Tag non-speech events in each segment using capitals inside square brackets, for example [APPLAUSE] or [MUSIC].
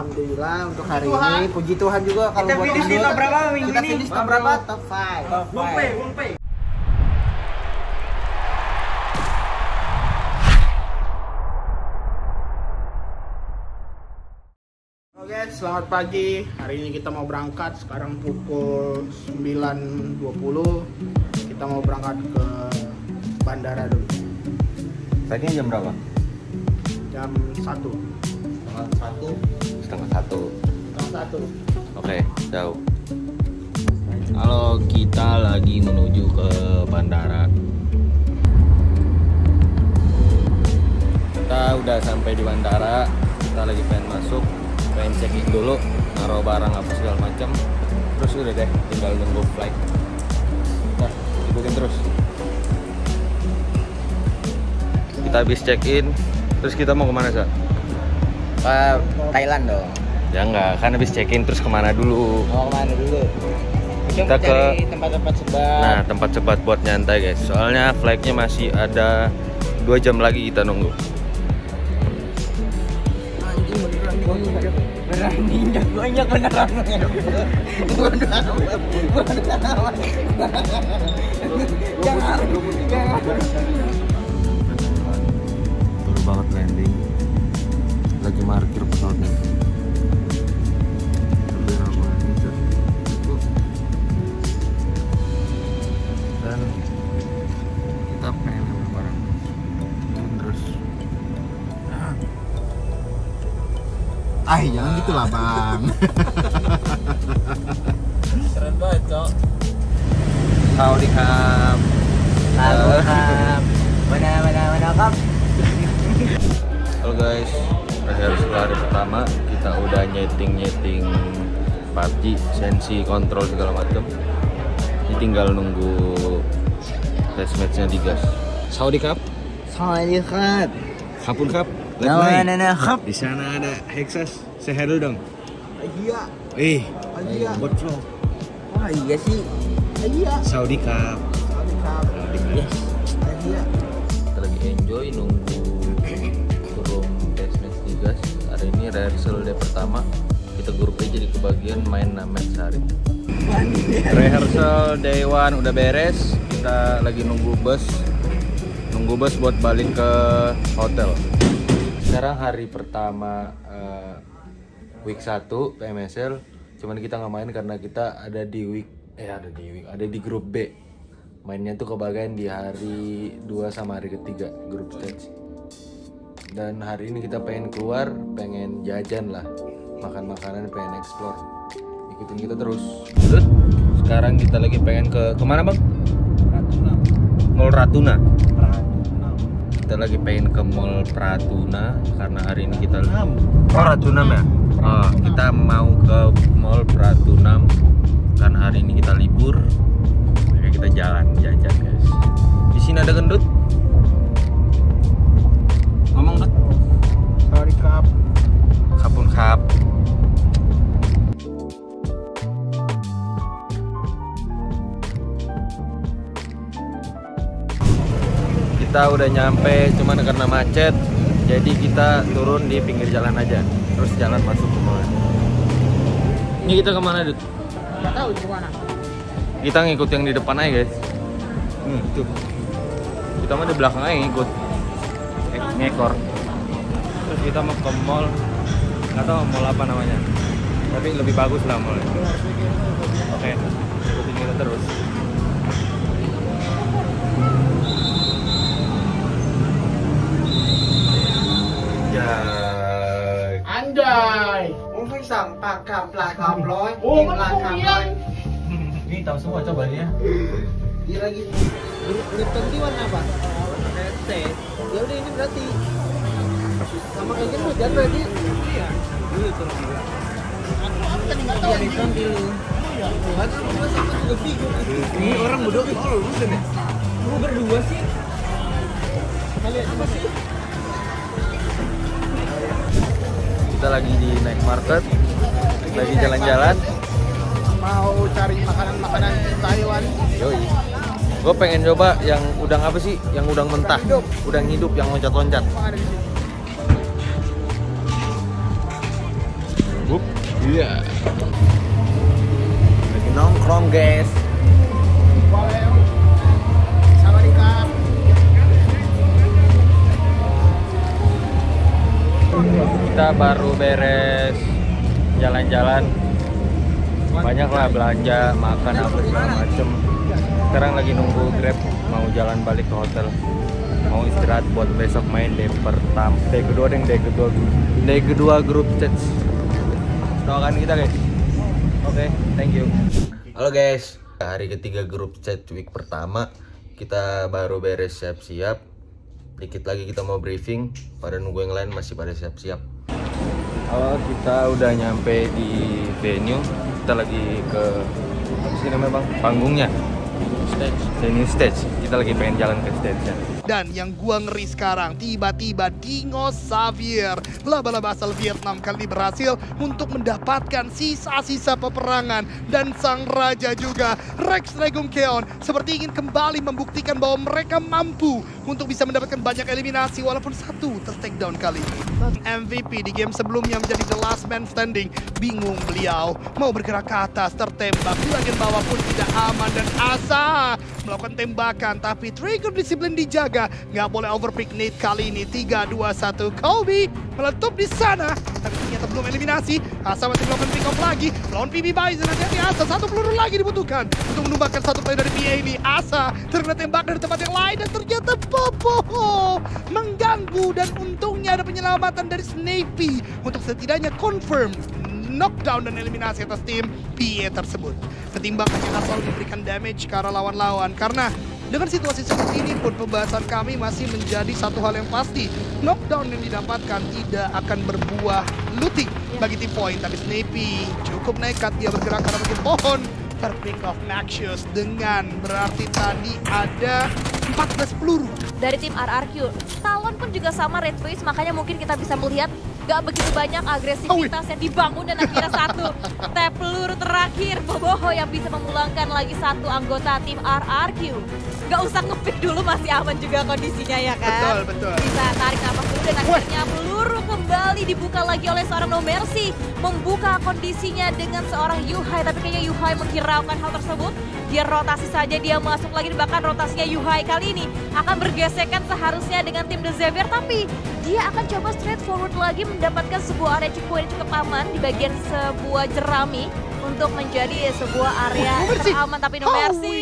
Alhamdulillah untuk hari ini puji Tuhan juga kalau Kita buat finish di top berapa minggu Kita ini? finish top Top berapa? Top 5. Wong Pei, Wong Pei. Oke, selamat pagi. Hari ini kita mau berangkat. Sekarang pukul 9.20. Kita mau berangkat ke bandara dulu. Tadinya jam berapa? Jam 1. Setengah satu. Setengah satu. Setengah 1. Oke, jauh. Halo, kita lagi menuju ke bandara. Kita udah sampai di bandara. Kita lagi pengen masuk, pengen check in dulu, naruh barang apa segala macam. Terus udah deh, tinggal nunggu flight. Nah, ikutin terus. Kita habis check in, terus kita mau ke mana sih? Ke Thailand dong. Ya enggak, kan habis check in terus ke mana dulu? Mau ke mana dulu? Kita Kita ke- tempat-tempat sebat. Nah, tempat cepat buat nyantai guys. Soalnya flightnya masih ada dua jam lagi kita nunggu. Anjing beneran gua injak. Beneran injak, gua injak beneran. Beneran amat. Beneran amat. Jangan, jangan. Baru banget landing. Lagi parkir pesawatnya. Dan kita pengen ngambil barang. Dan terus Ah, jangan gitu lah, Bang. [LAUGHS] Keren banget, Cok. Howdy Kap. Halo, Kap. Mana, mana, mana, Kap? Halo guys, rehearsal hari pertama kita udah nyeting-nyeting PUBG, sensi, kontrol segala macem. Ini tinggal nunggu test matchnya digas. Saudi Cup, Saudi Kap. Kapun Cup, Nah, nah, nah, Kap. Di sana ada Hexas, say hello dong. Iya, Eh, iya. buat flow. Wah, iya sih. Iya. Saudi Cup. Saudi Cup. Saudi Cup. Yes. Iya. Kita lagi enjoy nunggu digas. Hari ini rehearsal day pertama. Kita grup aja jadi kebagian main match sehari. Rehearsal day one udah beres. Kita lagi nunggu bus. Nunggu bus buat balik ke hotel. Sekarang hari pertama eh, week 1 PMSL. Cuman kita nggak main karena kita ada di week eh ada di week ada di grup B. Mainnya tuh kebagian di hari 2 sama hari ketiga grup stage. Dan hari ini kita pengen keluar, pengen jajan lah. Makan makanan, pengen explore. Ikutin kita terus. Terus sekarang kita lagi pengen ke ke mana bang? Mall Ratuna. Kita lagi pengen ke Mall Pratuna karena hari ini kita Oh Ratunam ya? Oh, kita mau ke Mall Pratunam karena hari ini kita libur. Makanya kita jalan jajan guys. Di sini ada gendut. Kita udah nyampe cuman karena macet jadi kita turun di pinggir jalan aja terus jalan masuk ke mall. Ini kita ke mana Dut? Enggak tahu di mana. Kita ngikut yang di depan aja guys. Hmm, tuh. Kita mah di belakang aja ngikut. Eh, ngekor. Terus kita mau ke mall. Nggak tahu mall apa namanya. Tapi lebih bagus lah mallnya. Oke, ikutin kita terus. Ini tahu semua coba dia. Dia lagi Lipton tea warna apa? Teh. Ya udah ini berarti sama kayak gitu berarti. Iya. Dulu terus gila. Aku tadi enggak tahu Lipton dulu. Sama sama juga bingung. Ini orang bodoh itu ya. Lu berdua sih. Kalian apa sih? Kita lagi di night market. Lagi jalan-jalan. Mau cari makanan-makanan Taiwan. Yoi. Gue pengen coba yang udang apa sih? Yang udang mentah. hidup. Udang hidup yang loncat-loncat. Wup. Iya. Lagi nongkrong guys. Kita baru beres jalan-jalan. Banyak lah belanja, makan apa segala macem. Sekarang lagi nunggu Grab mau jalan balik ke hotel. Mau istirahat buat besok main day pertama, day kedua dan day kedua, day kedua grup stage. Doakan kita guys. Oke, thank you. Halo guys, hari ketiga grup chat week pertama kita baru beres siap-siap. Dikit lagi kita mau briefing, pada nunggu yang lain masih pada siap-siap. Halo, kita udah nyampe di venue. Kita lagi ke apa sih namanya bang? Panggungnya. Stage. Venue stage. Kita lagi pengen jalan ke stage ya. Dan yang gua ngeri sekarang, tiba-tiba Dingo Xavier, laba-laba asal Vietnam kali berhasil untuk mendapatkan sisa-sisa peperangan. Dan sang raja juga, Rex Regum Keon, seperti ingin kembali membuktikan bahwa mereka mampu untuk bisa mendapatkan banyak eliminasi walaupun satu ter down kali ini. MVP di game sebelumnya menjadi the last man standing. Bingung beliau, mau bergerak ke atas, tertembak. Di bagian bawah pun tidak aman dan asa melakukan tembakan. Tapi trigger disiplin dijaga. Nggak boleh overpick Nate kali ini. 3, 2, 1. Kobe meletup di sana. Tapi ternyata belum eliminasi. Asa masih melakukan pick off lagi. Lawan PB Bison. Hati-hati Asa. Satu peluru lagi dibutuhkan. Untuk menumbangkan satu player dari PA ini. Asa terkena tembak dari tempat yang lain. Dan ternyata Popo mengganggu. Dan untungnya ada penyelamatan dari Snappy. Untuk setidaknya confirm knockdown dan eliminasi atas tim PA tersebut. Ketimbang asal memberikan damage ke arah lawan-lawan. Karena dengan situasi seperti ini pun pembahasan kami masih menjadi satu hal yang pasti. Knockdown yang didapatkan tidak akan berbuah looting bagi tim point. Tapi Snappy cukup nekat dia bergerak karena bagian pohon. Terpick off Maxius dengan berarti tadi ada 14 peluru. dari tim RRQ. Talon pun juga sama Red Face, makanya mungkin kita bisa melihat gak begitu banyak agresivitas yang dibangun dan akhirnya satu tap peluru terakhir Boboho yang bisa memulangkan lagi satu anggota tim RRQ. Gak usah ngepick dulu masih aman juga kondisinya ya kan? Betul, betul. Bisa tarik nafas dulu dan akhirnya peluru kembali dibuka lagi oleh seorang No Mercy. Membuka kondisinya dengan seorang Yuhai, tapi kayaknya Yuhai menghiraukan hal tersebut. Dia rotasi saja, dia masuk lagi bahkan rotasinya Yuhai kali ini akan bergesekan seharusnya dengan tim The Xavier, tapi dia akan coba straight forward lagi mendapatkan sebuah area checkpoint yang cukup aman di bagian sebuah jerami untuk menjadi sebuah area mercy. teraman tapi no mercy.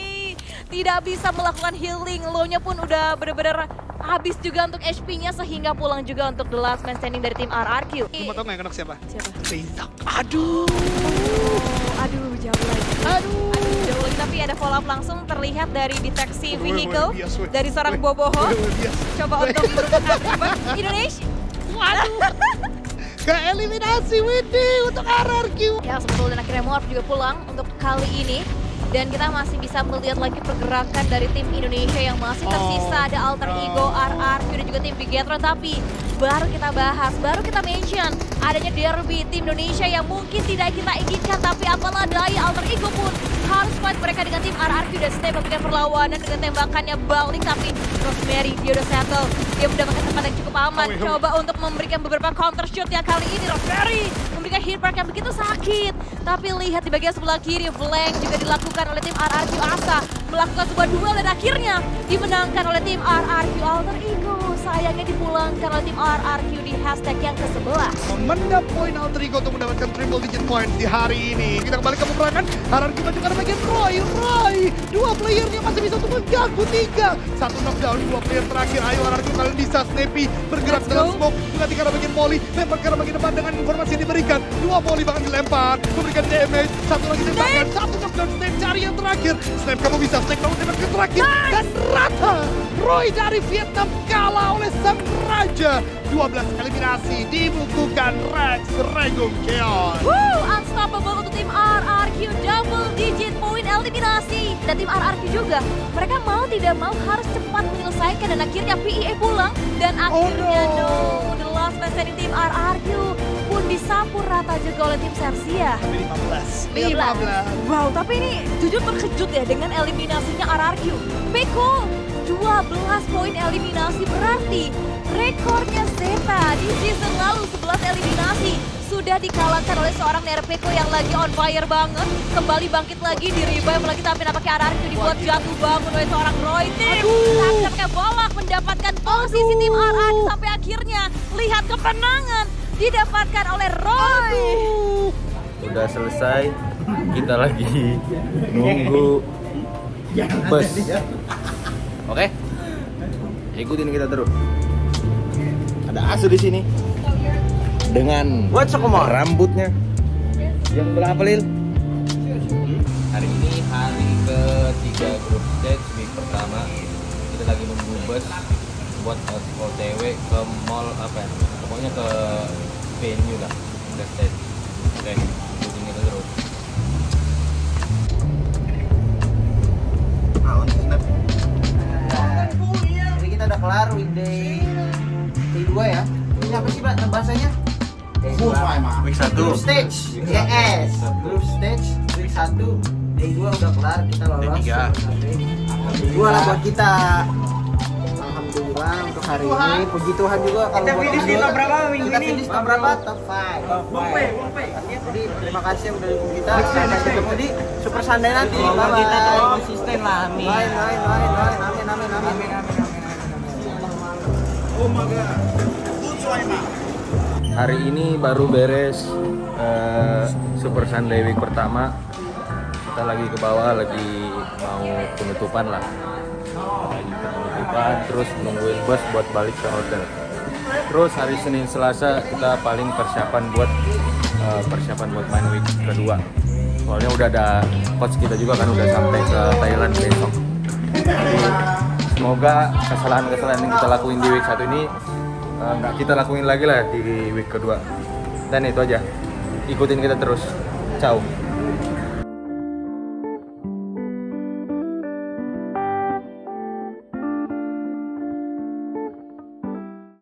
[LAUGHS] Tidak bisa melakukan healing, low-nya pun udah bener-bener habis juga untuk HP-nya sehingga pulang juga untuk the last man standing dari tim RRQ. Cuma tau nggak yang kena siapa? Siapa? Zayzak. Aduh. Aduh jauh lagi. Aduh. Aduh jauh lagi tapi ada follow up langsung terlihat dari deteksi vehicle dari seorang Boboho. Coba untuk merupakan Indonesia. Waduh. [LAUGHS] Ke eliminasi Windy untuk RRQ. yang sebetulnya akhirnya Morph juga pulang untuk kali ini dan kita masih bisa melihat lagi pergerakan dari tim Indonesia yang masih tersisa. Oh, ada Alter no. Ego, RRQ dan juga tim Bigetron tapi baru kita bahas, baru kita mention adanya derby tim Indonesia yang mungkin tidak kita inginkan. Tapi apalah daya Alter Ego pun harus fight mereka dengan tim RRQ dan stay memberikan perlawanan dengan tembakannya balik. Tapi Rosemary dia udah settle. Dia mendapatkan tempat yang cukup aman. Oh, coba untuk memberikan beberapa counter shoot yang kali ini. Rosemary memberikan hit mark yang begitu sakit tapi lihat di bagian sebelah kiri flank juga dilakukan oleh tim RRQ Asa. Melakukan sebuah duel dan akhirnya dimenangkan oleh tim RRQ Alter Ego sayangnya dipulangkan oleh tim RRQ di hashtag yang ke-11 Memendam poin Alter Ego untuk mendapatkan triple digit points di hari ini. Kita kembali ke peperangan. RRQ maju arah bagian Roy. Roy. Dua playernya masih bisa untuk mengganggu tiga. Satu knockdown. Dua player terakhir. Ayo RRQ kalian bisa. Snappy bergerak Let's dalam go. smoke. Mengganti arah bagian Molly. Lempar arah bagian depan dengan informasi yang diberikan. Dua Molly bahkan dilempar. Memberikan damage. Satu lagi tembakan. Satu knockdown. Snap cari yang terakhir. Snap kamu bisa. Snap kamu tembak ke terakhir. Dan rata. Roy dari Vietnam kalah oleh sang raja. 12 eliminasi dibukukan Rex Regum Keon. Woo, unstoppable untuk tim RRQ double digit poin eliminasi dan tim RRQ juga mereka mau tidak mau harus cepat menyelesaikan dan akhirnya PEA pulang dan Oh, akhirnya no. no the last man standing tim RRQ pun disapu rata juga oleh tim Sersia 15. 15. Wow, tapi ini jujur terkejut ya dengan eliminasinya RRQ. Peko 12 poin eliminasi berarti rekornya Zeta di season lalu 11 eliminasi sudah dikalahkan oleh seorang Nerpeko yang lagi on fire banget. Kembali bangkit lagi di revive lagi tapi nampaknya Arari itu dibuat jatuh bangun oleh seorang Roy Team. Tapi nampaknya Bolak mendapatkan posisi tim Arari sampai akhirnya lihat kemenangan didapatkan oleh Roy. Udah selesai. Kita lagi [LAUGHS] nunggu bus. Oke? Ikutin kita terus. Ada Asu di sini. Dengan rambutnya yang berapa lil? Hari ini hari ketiga grup stage week pertama. Kita lagi nunggu bus buat OTW ke mall apa ya? Pokoknya ke venue lah, ke stage. Oke, ikutin kelar weekday day 2 ya. Ini apa sih Pak bahasanya? Week Group stage. Yes. Group stage week 1 day 2 udah kelar kita lolos. Day tiga. Day 2 lah buat kita. Alhamdulillah untuk hari ini puji Tuhan juga kalau Kita finish di top berapa minggu kita ini? finish top berapa? Top 5. Jadi terima kasih yang udah dukung kita. Sampai ketemu di Super Sunday nanti. Bye Semoga kita terus bye. konsisten lah, amin. Lain, lain, lain, lain. Amin, amin, amin. Hari ini baru beres eh, Super Sunday Week pertama. Kita lagi ke bawah, lagi mau penutupan lah. Lagi penutupan, terus nungguin bus buat balik ke hotel. Terus hari Senin Selasa kita paling persiapan buat eh, persiapan buat main week kedua. Soalnya udah ada coach kita juga kan udah sampai ke Thailand besok. Jadi semoga kesalahan-kesalahan yang kita lakuin di week satu ini eh, nggak kita lakuin lagi lah di week kedua. Dan itu aja. Ikutin kita terus. Ciao.